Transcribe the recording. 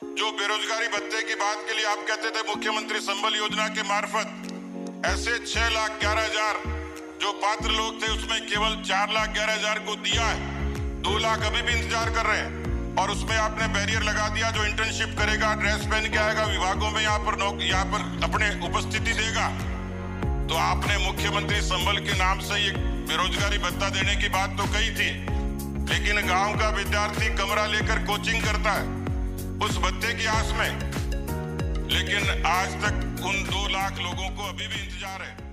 जो बेरोजगारी भत्ते की बात के लिए आप कहते थे मुख्यमंत्री संबल योजना के मार्फत, ऐसे छह लाख ग्यारह हज़ार जो पात्र लोग थे, उसमें केवल चार लाख ग्यारह हज़ार को दिया है। दो लाख अभी भी इंतज़ार कर रहे हैं और उसमें आपने बैरियर लगा दिया जो इंटर्नशिप करेगा, ड्रेस पहन के आएगा, विभागों में यहाँ पर यहाँ पर अपने उपस्थिति देगा। तो आपने मुख्यमंत्री संबल के नाम से ये बेरोजगारी भत्ता देने की बात तो कही थी, लेकिन गाँव का विद्यार्थी कमरा लेकर कोचिंग करता है। उस भत्ते की आस में। लेकिन आज तक उन दो लाख लोगों को अभी भी इंतज़ार है।